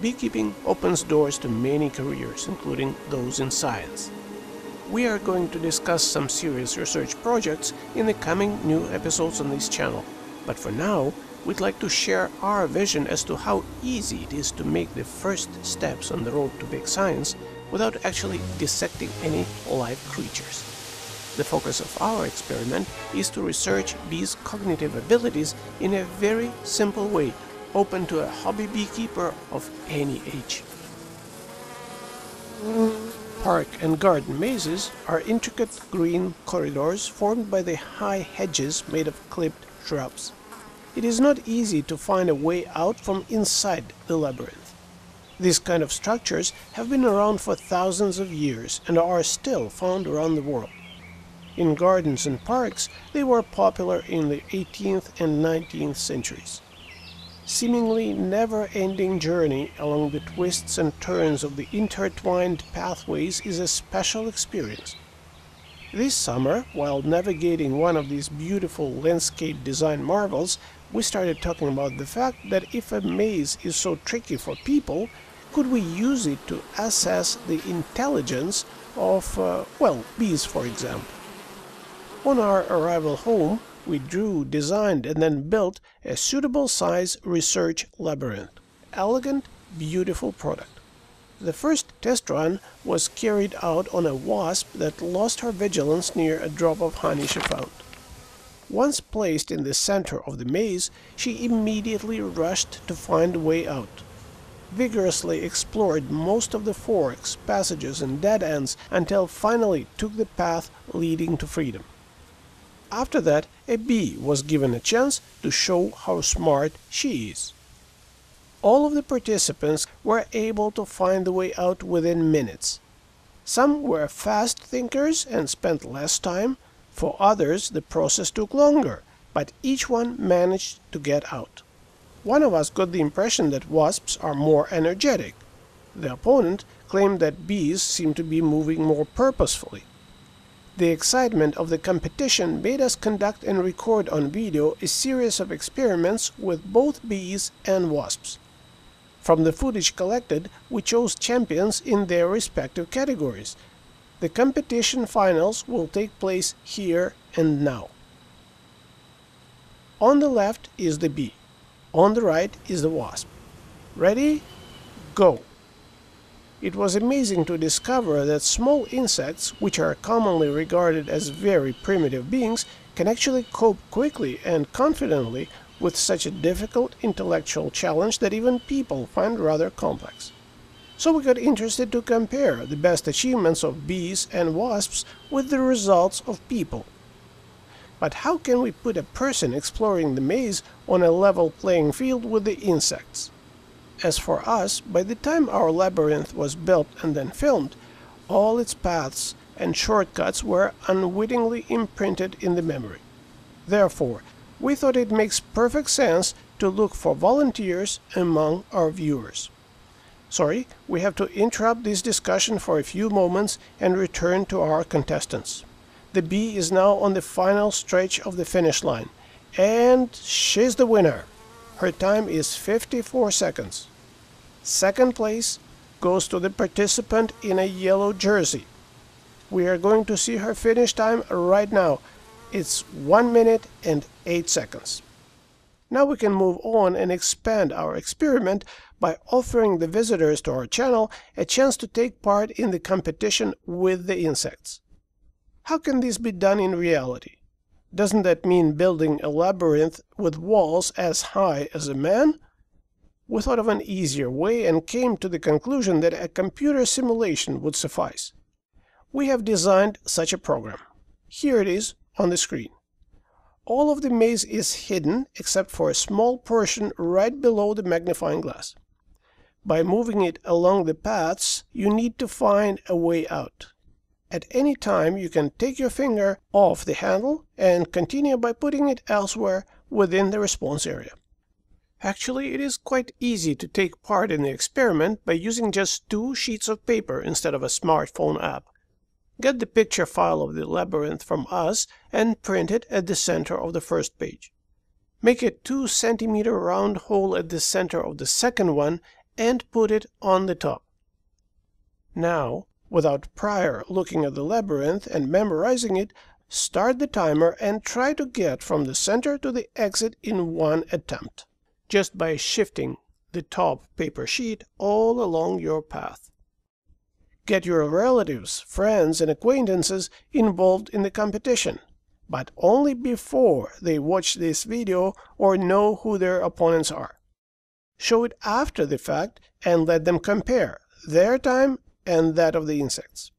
beekeeping opens doors to many careers, including those in science. We are going to discuss some serious research projects in the coming new episodes on this channel, but for now, we'd like to share our vision as to how easy it is to make the first steps on the road to big science without actually dissecting any live creatures. The focus of our experiment is to research bees' cognitive abilities in a very simple way, open to a hobby beekeeper of any age. Park and garden mazes are intricate green corridors formed by the high hedges made of clipped shrubs. It is not easy to find a way out from inside the labyrinth. These kind of structures have been around for thousands of years and are still found around the world. In gardens and parks, they were popular in the 18th and 19th centuries. Seemingly never-ending journey along the twists and turns of the intertwined pathways is a special experience. This summer, while navigating one of these beautiful landscape design marvels, we started talking about the fact that if a maze is so tricky for people, could we use it to assess the intelligence of, uh, well, bees, for example? On our arrival home, we drew, designed, and then built a suitable size research labyrinth. Elegant, beautiful product. The first test run was carried out on a wasp that lost her vigilance near a drop of honey she found. Once placed in the center of the maze, she immediately rushed to find a way out. Vigorously explored most of the forks, passages, and dead ends until finally took the path leading to freedom. After that, a bee was given a chance to show how smart she is. All of the participants were able to find the way out within minutes. Some were fast thinkers and spent less time, for others the process took longer, but each one managed to get out. One of us got the impression that wasps are more energetic. The opponent claimed that bees seem to be moving more purposefully. The excitement of the competition made us conduct and record on video a series of experiments with both bees and wasps. From the footage collected, we chose champions in their respective categories, the competition finals will take place here and now. On the left is the bee. On the right is the wasp. Ready? Go! It was amazing to discover that small insects, which are commonly regarded as very primitive beings, can actually cope quickly and confidently with such a difficult intellectual challenge that even people find rather complex. So we got interested to compare the best achievements of bees and wasps with the results of people. But how can we put a person exploring the maze on a level playing field with the insects? As for us, by the time our labyrinth was built and then filmed, all its paths and shortcuts were unwittingly imprinted in the memory. Therefore, we thought it makes perfect sense to look for volunteers among our viewers. Sorry, we have to interrupt this discussion for a few moments and return to our contestants. The bee is now on the final stretch of the finish line, and she's the winner. Her time is 54 seconds. Second place goes to the participant in a yellow jersey. We are going to see her finish time right now. It's 1 minute and 8 seconds. Now we can move on and expand our experiment by offering the visitors to our channel a chance to take part in the competition with the insects. How can this be done in reality? Doesn't that mean building a labyrinth with walls as high as a man? We thought of an easier way and came to the conclusion that a computer simulation would suffice. We have designed such a program. Here it is on the screen. All of the maze is hidden except for a small portion right below the magnifying glass. By moving it along the paths, you need to find a way out. At any time, you can take your finger off the handle and continue by putting it elsewhere within the response area. Actually, it is quite easy to take part in the experiment by using just two sheets of paper instead of a smartphone app. Get the picture file of the labyrinth from us and print it at the center of the first page. Make a 2 centimeter round hole at the center of the second one and put it on the top. Now, without prior looking at the labyrinth and memorizing it, start the timer and try to get from the center to the exit in one attempt, just by shifting the top paper sheet all along your path. Get your relatives, friends, and acquaintances involved in the competition, but only before they watch this video or know who their opponents are. Show it after the fact and let them compare their time and that of the insects.